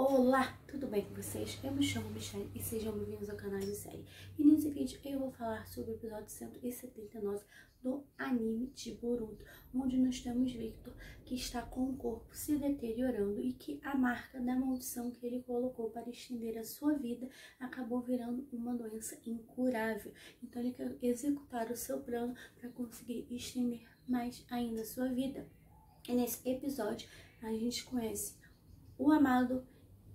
Olá, tudo bem com vocês? Eu me chamo Michelle e sejam bem-vindos ao canal de série. E nesse vídeo eu vou falar sobre o episódio 179 do anime de Boruto, onde nós temos Victor que está com o corpo se deteriorando e que a marca da maldição que ele colocou para estender a sua vida acabou virando uma doença incurável. Então ele quer executar o seu plano para conseguir estender mais ainda a sua vida. E nesse episódio a gente conhece o amado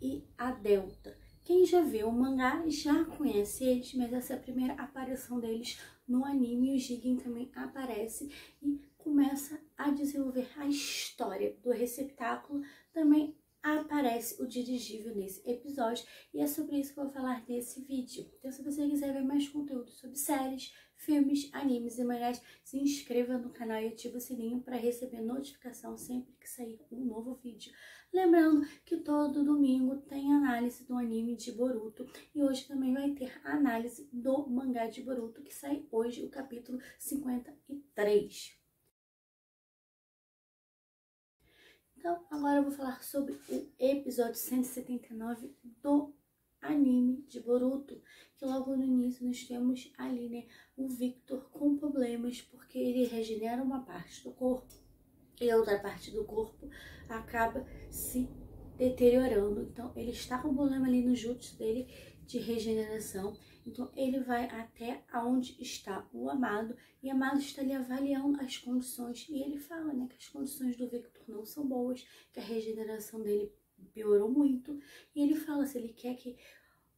e a Delta. Quem já viu o mangá já conhece eles, mas essa é a primeira aparição deles no anime. O Jigen também aparece e começa a desenvolver a história do receptáculo. Também aparece o dirigível nesse episódio e é sobre isso que eu vou falar nesse vídeo. Então se você quiser ver mais conteúdo sobre séries, filmes, animes e mangás, se inscreva no canal e ative o sininho para receber notificação sempre que sair um novo vídeo. Lembrando que todo domingo tem análise do anime de Boruto e hoje também vai ter análise do mangá de Boruto que sai hoje, o capítulo 53. Então, agora eu vou falar sobre o episódio 179 do anime de Boruto, que logo no nós temos ali, né, o Victor com problemas porque ele regenera uma parte do corpo e a outra parte do corpo acaba se deteriorando. Então, ele está com problema ali no jutsu dele de regeneração. Então, ele vai até aonde está o amado e o amado está ali avaliando as condições. E ele fala né, que as condições do Victor não são boas, que a regeneração dele piorou muito. E ele fala se ele quer que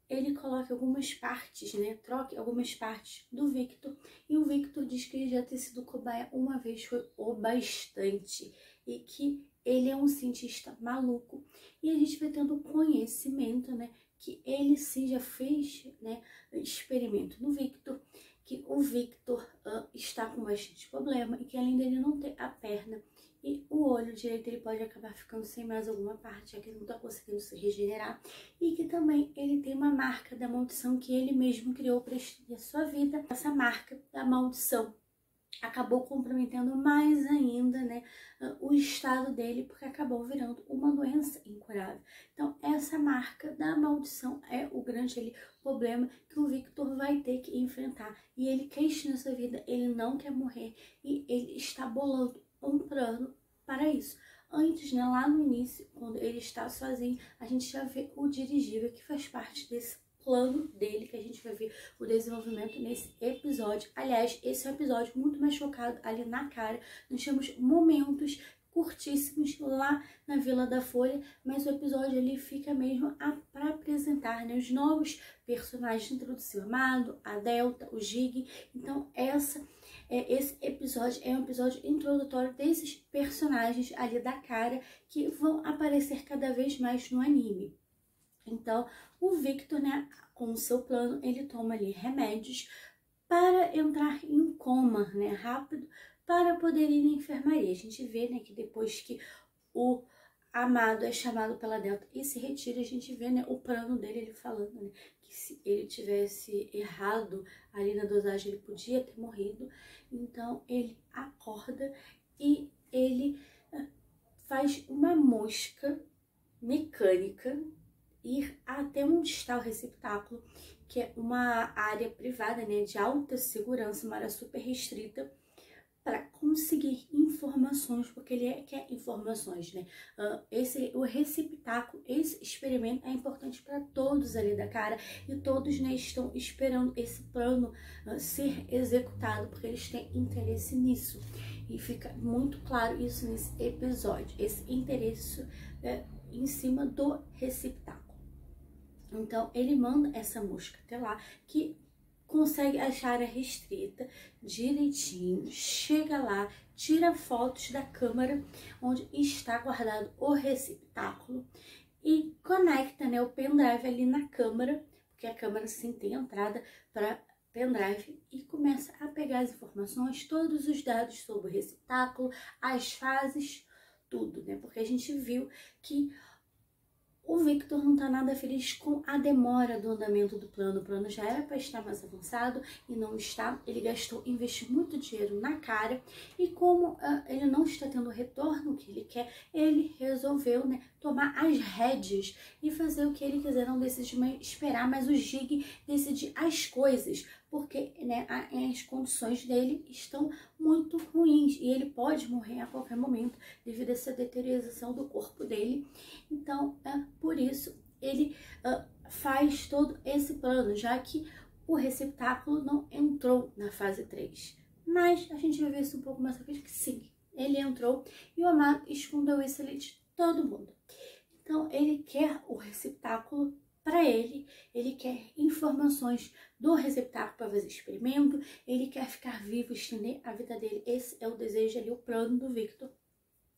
ele coloque algumas partes, né? Troque algumas partes do Victor. E o Victor diz que ele já ter sido cobaia uma vez foi o bastante. E que ele é um cientista maluco. E a gente vai tendo conhecimento, né? Que ele sim já fez, né? Experimento no Victor. Que o Victor uh, está com bastante problema. E que além dele não ter a perna e o olho direito ele pode acabar ficando sem mais alguma parte, já que ele não está conseguindo se regenerar. E que também ele tem uma marca da maldição que ele mesmo criou para a sua vida. Essa marca da maldição acabou comprometendo mais ainda né, o estado dele, porque acabou virando uma doença incurável. Então, essa marca da maldição é o grande ali, problema que o Victor vai ter que enfrentar. E ele quer isso nessa vida, ele não quer morrer e ele está bolando um plano para isso. Antes, né, lá no início, quando ele está sozinho, a gente já vê o dirigível que faz parte desse plano dele, que a gente vai ver o desenvolvimento nesse episódio. Aliás, esse é um episódio muito mais focado ali na cara. Nós temos momentos curtíssimos lá na Vila da Folha, mas o episódio ali fica mesmo para apresentar né, os novos personagens, introduzir o Amado, a Delta, o Gig. Então, essa é, esse episódio é um episódio introdutório desses personagens ali da cara que vão aparecer cada vez mais no anime. Então, o Victor, né, com o seu plano, ele toma ali remédios para entrar em coma, né, rápido, para poder ir na enfermaria. A gente vê, né, que depois que o amado é chamado pela Delta e se retira, a gente vê, né, o plano dele, ele falando, né, que se ele tivesse errado ali na dosagem, ele podia ter morrido. Então, ele acorda e ele ah, faz uma mosca mecânica ir até onde está o receptáculo, que é uma área privada, né, de alta segurança, uma área super restrita, para conseguir informações, porque ele é, quer informações, né? Esse, o receptáculo, esse experimento é importante para todos ali da cara e todos né, estão esperando esse plano uh, ser executado, porque eles têm interesse nisso. E fica muito claro isso nesse episódio, esse interesse uh, em cima do receptáculo. Então, ele manda essa mosca até lá, que consegue achar a restrita direitinho, chega lá, tira fotos da câmera onde está guardado o receptáculo e conecta né, o pendrive ali na câmera, porque a câmera sim tem entrada para pendrive e começa a pegar as informações, todos os dados sobre o receptáculo, as fases, tudo, né? Porque a gente viu que o Victor não está nada feliz com a demora do andamento do plano. O plano já era para estar mais avançado e não está. Ele gastou, investiu muito dinheiro na cara e como uh, ele não está tendo o retorno que ele quer, ele resolveu né, tomar as rédeas e fazer o que ele quiser, não decidir mais, esperar mais o Gig decidir as coisas, porque né, as condições dele estão muito ruins e ele pode morrer a qualquer momento devido a essa deterioração do corpo dele. Então, é por isso ele uh, faz todo esse plano, já que o receptáculo não entrou na fase 3. Mas a gente vai ver isso um pouco mais frente que sim, ele entrou e o Amado escondeu isso ali de todo mundo. Então, ele quer o receptáculo para ele, ele quer informações do receptáculo para fazer experimento, ele quer ficar vivo, estender a vida dele. Esse é o desejo ali, o plano do Victor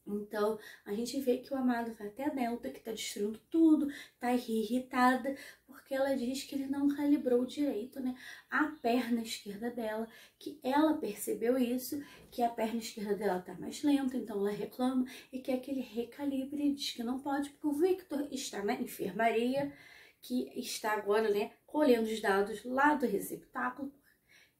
então, a gente vê que o amado vai até a Delta, que tá destruindo tudo, tá irritada, porque ela diz que ele não calibrou direito, né, a perna esquerda dela, que ela percebeu isso, que a perna esquerda dela tá mais lenta, então ela reclama e quer que ele recalibre, diz que não pode, porque o Victor está na enfermaria, que está agora, né, colhendo os dados lá do receptáculo,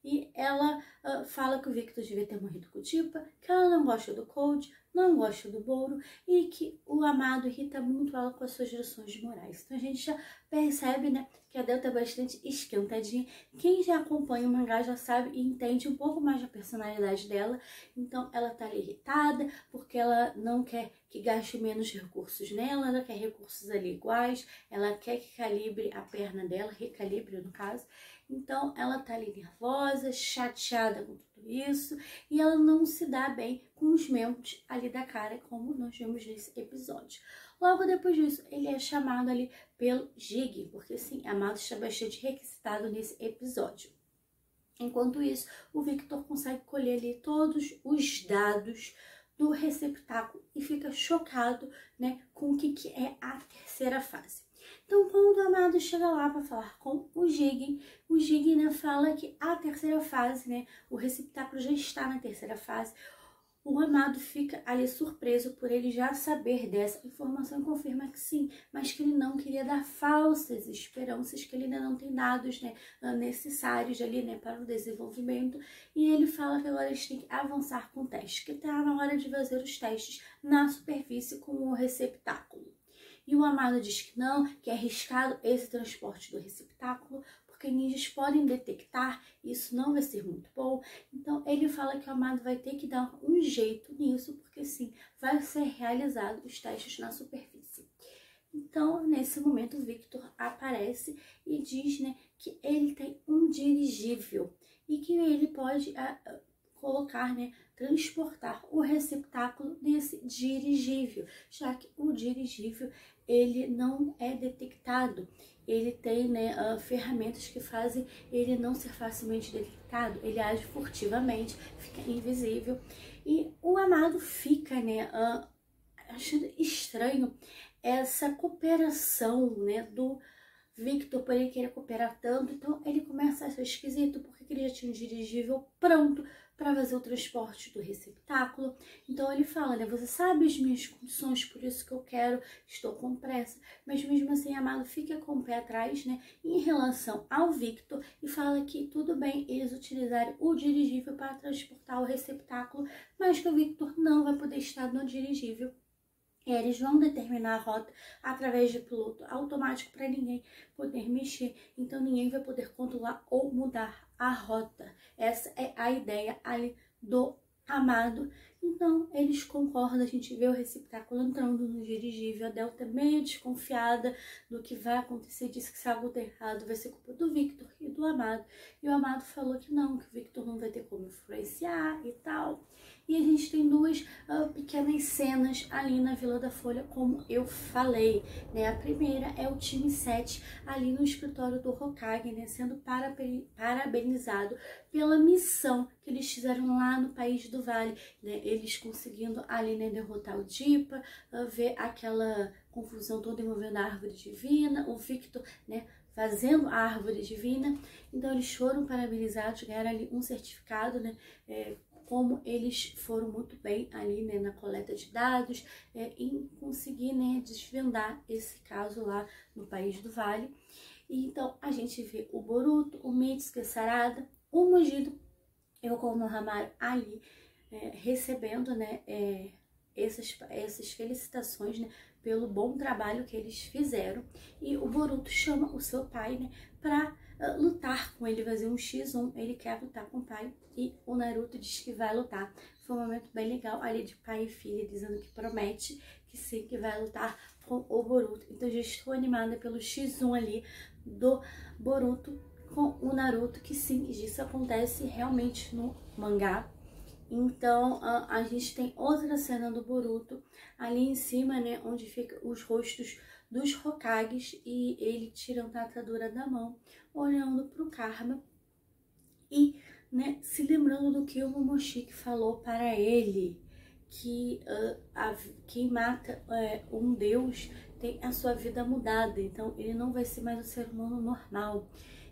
e ela uh, fala que o Victor devia ter morrido com o Tipa, que ela não gosta do Cold, não gosta do Boro e que o amado irrita muito ela com as suas direções morais. Então a gente já percebe, né, que a Delta é bastante esquentadinha. Quem já acompanha o mangá já sabe e entende um pouco mais da personalidade dela. Então ela tá irritada porque ela não quer que gaste menos recursos nela, ela quer recursos ali iguais, ela quer que calibre a perna dela, recalibre no caso. Então ela tá ali nervosa, chateada com tudo isso e ela não se dá bem com os membros ali da cara, como nós vimos nesse episódio. Logo depois disso, ele é chamado ali pelo Jig, porque sim, Amado está bastante requisitado nesse episódio. Enquanto isso, o Victor consegue colher ali todos os dados do receptáculo e fica chocado né, com o que, que é a terceira fase. Então, quando o Amado chega lá para falar com o Jig, o Jig né, fala que a terceira fase, né, o receptáculo já está na terceira fase. O Amado fica ali surpreso por ele já saber dessa informação e confirma que sim, mas que ele não queria dar falsas esperanças, que ele ainda não tem dados né, necessários ali né, para o desenvolvimento. E ele fala que agora eles têm que avançar com o teste, que está na hora de fazer os testes na superfície com o receptáculo. O amado diz que não, que é arriscado esse transporte do receptáculo, porque ninjas podem detectar, isso não vai ser muito bom. Então ele fala que o amado vai ter que dar um jeito nisso, porque sim, vai ser realizado os testes na superfície. Então, nesse momento, Victor aparece e diz né, que ele tem um dirigível e que ele pode a, a, colocar, né, transportar o receptáculo nesse dirigível, já que o dirigível ele não é detectado. Ele tem né, uh, ferramentas que fazem ele não ser facilmente detectado. Ele age furtivamente, fica invisível. E o amado fica né, uh, achando estranho essa cooperação né, do Victor por ele querer cooperar tanto. Então ele começa a achar esquisito porque ele já tinha um dirigível pronto para fazer o transporte do receptáculo. Então ele fala, né? Você sabe as minhas condições, por isso que eu quero, estou com pressa. Mas mesmo assim, Amado fica com o pé atrás, né? Em relação ao Victor e fala que tudo bem eles utilizarem o dirigível para transportar o receptáculo, mas que o Victor não vai poder estar no dirigível eles vão determinar a rota através de piloto automático para ninguém poder mexer. Então ninguém vai poder controlar ou mudar a rota. Essa é a ideia ali do amado. Então eles concordam, a gente vê o receptáculo entrando no dirigível, a Delta é meio desconfiada do que vai acontecer, disse que se algo der errado vai ser culpa do Victor e do Amado. E o Amado falou que não, que o Victor não vai ter como influenciar e tal. E a gente tem duas uh, pequenas cenas ali na Vila da Folha, como eu falei, né? A primeira é o time 7 ali no escritório do Hokage, né? Sendo parabenizado pela missão que eles fizeram lá no País do Vale, né? Eles conseguindo ali, né, derrotar o Dipa, uh, ver aquela confusão toda envolvendo a árvore divina, o Victor, né, fazendo a árvore divina. Então eles foram parabenizados, ganharam ali um certificado, né, é, como eles foram muito bem ali né, na coleta de dados, é, em conseguir né, desvendar esse caso lá no País do Vale. E, então a gente vê o Boruto, o Mitsuki, a Sarada, o Mugido e o Konohamaru ali é, recebendo né, é, essas, essas felicitações né, pelo bom trabalho que eles fizeram. E o Boruto chama o seu pai né, para uh, lutar com ele, fazer um X1. Ele quer lutar com o pai e o Naruto diz que vai lutar. Foi um momento bem legal ali de pai e filha dizendo que promete que sim, que vai lutar com o Boruto. Então já estou animada pelo X1 ali do Boruto com o Naruto, que sim, isso acontece realmente no mangá. Então a, a gente tem outra cena do Boruto ali em cima, né, onde fica os rostos dos Hokages e ele tirando a atadura da mão, olhando para o Karma e, né, se lembrando do que o Momoshiki falou para ele, que uh, a, quem mata uh, um deus tem a sua vida mudada, então ele não vai ser mais um ser humano normal.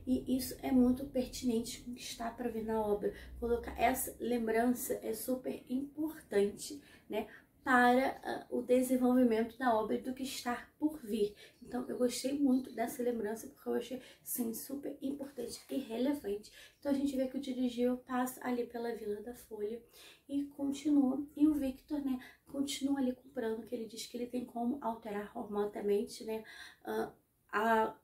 E isso é muito pertinente que está para vir na obra. Colocar essa lembrança é super importante, né? Para uh, o desenvolvimento da obra do que está por vir. Então, eu gostei muito dessa lembrança, porque eu achei, sim, super importante e relevante. Então, a gente vê que o dirigir passa ali pela Vila da Folha e continua. E o Victor, né, continua ali comprando, que ele diz que ele tem como alterar remotamente, né, uh, a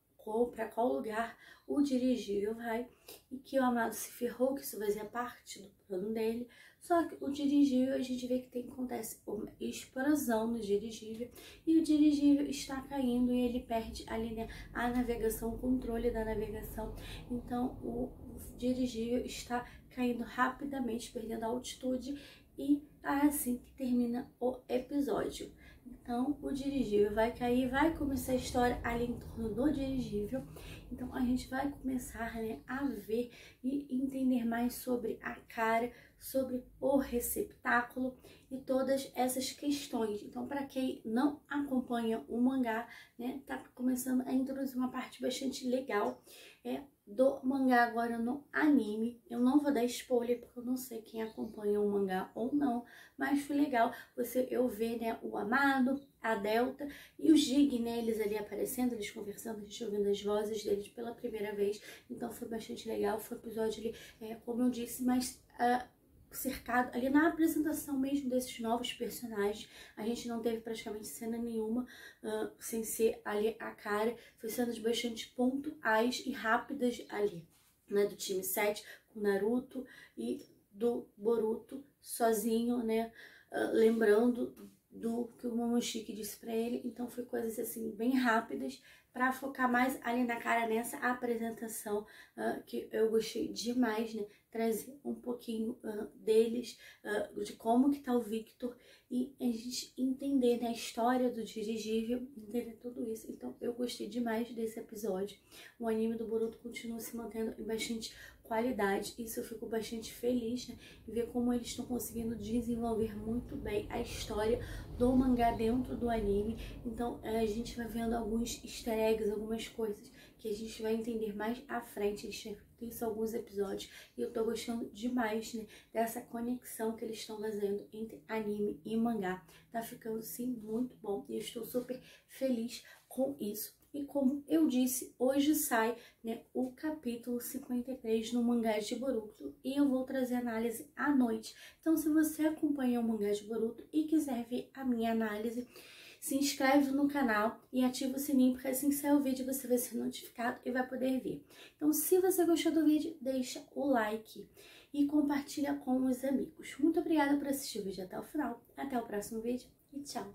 para qual lugar o dirigível vai e que o amado se ferrou, que isso fazia parte do plano dele. Só que o dirigível, a gente vê que tem, acontece uma explosão no dirigível e o dirigível está caindo e ele perde ali né, a navegação, o controle da navegação. Então o dirigível está caindo rapidamente, perdendo a altitude e é assim que termina o episódio. Então, o dirigível vai cair, vai começar a história ali em torno do dirigível. Então, a gente vai começar né, a ver e entender mais sobre a cara, sobre o receptáculo e todas essas questões. Então, para quem não acompanha o mangá, né, tá começando a introduzir uma parte bastante legal. É do mangá agora no anime. Eu não vou dar spoiler porque eu não sei quem acompanha o mangá ou não, mas foi legal você eu ver, né, o Amado, a Delta e o Jig, né, eles ali aparecendo, eles conversando, a gente ouvindo as vozes deles pela primeira vez. Então foi bastante legal, foi um episódio ali, é, como eu disse, mas uh, cercado ali na apresentação mesmo desses novos personagens. A gente não teve praticamente cena nenhuma uh, sem ser ali a cara. Foi cenas bastante pontuais e rápidas ali, né? Do time 7 com Naruto e do Boruto sozinho, né? Uh, lembrando do que o Momoshiki disse para ele. Então foi coisas assim bem rápidas para focar mais ali na cara nessa apresentação uh, que eu gostei demais, né? trazer um pouquinho uh, deles, uh, de como que tá o Victor e a gente entender né, a história do dirigível, entender tudo isso. Então eu gostei demais desse episódio. O anime do Boruto continua se mantendo em bastante qualidade. Isso eu fico bastante feliz né, ver como eles estão conseguindo desenvolver muito bem a história do mangá dentro do anime. Então a gente vai vendo alguns easter eggs, algumas coisas que a gente vai entender mais à frente. Eles têm isso alguns episódios e eu tô gostando demais né, dessa conexão que eles estão fazendo entre anime e mangá. Tá ficando sim muito bom e eu estou super feliz com isso. E como eu disse, hoje sai né, o capítulo 53 no mangá de Boruto e eu vou trazer análise à noite. Então, se você acompanha o mangá de Boruto e quiser ver a minha análise, se inscreve no canal e ativa o sininho, porque assim que sair o vídeo você vai ser notificado e vai poder ver. Então, se você gostou do vídeo, deixa o like e compartilha com os amigos. Muito obrigada por assistir o vídeo até o final. Até o próximo vídeo e tchau!